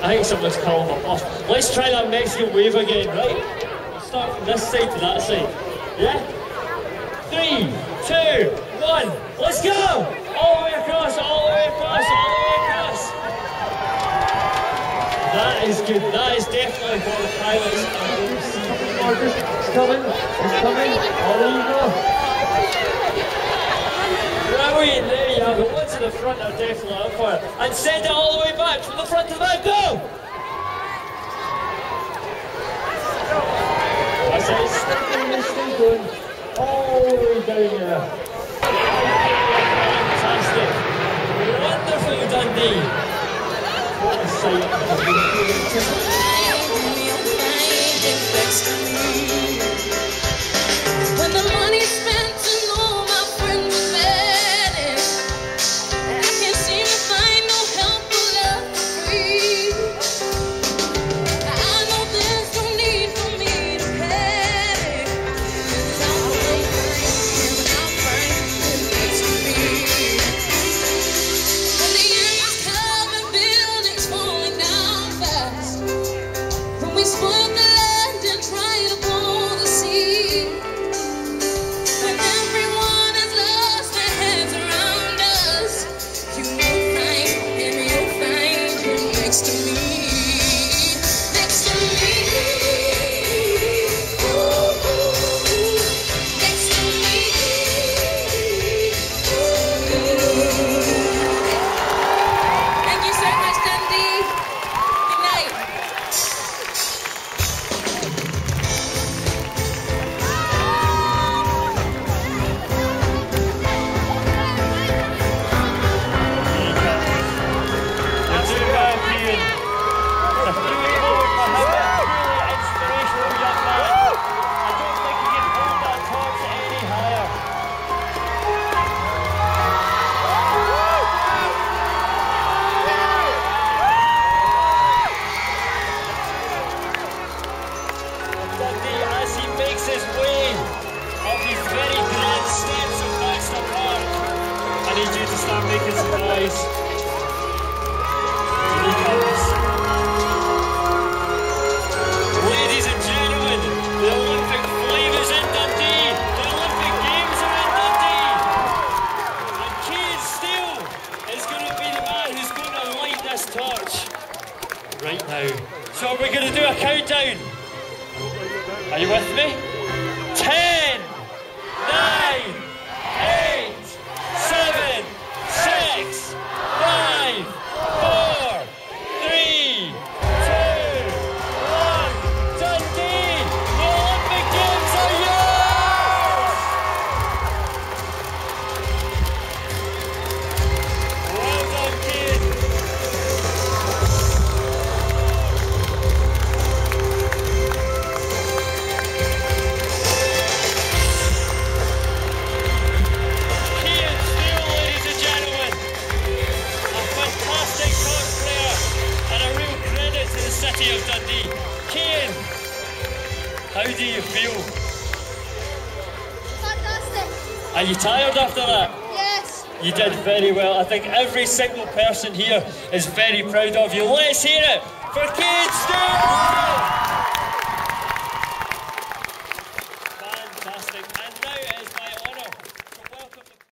I think someone's calling my bluff. Let's try that Mexican wave again, right? We'll start from this side to that side. Yeah? Three, two, one, let's go! All the way across, all the way across, all the way across. That is good. That is definitely one of the highlights of the it's coming, it's coming. There you go. Brilliant, there you have it. Ones in the front are definitely up for it. And send it all the way back from the front to the back. Go! That's it. Stay going, stay going. There. Fantastic. Wonderful, Dundee. What a to making some noise. Here he comes. Ladies and gentlemen, the Olympic flame is in Dundee. The Olympic Games are in Dundee. And Keane Steele is going to be the man who's going to light this torch right now. So we're going to do a countdown. Are you with me? Ten, nine, how do you feel? Fantastic. Are you tired after that? Yes. You did very well. I think every single person here is very proud of you. Let's hear it for Kean Steele!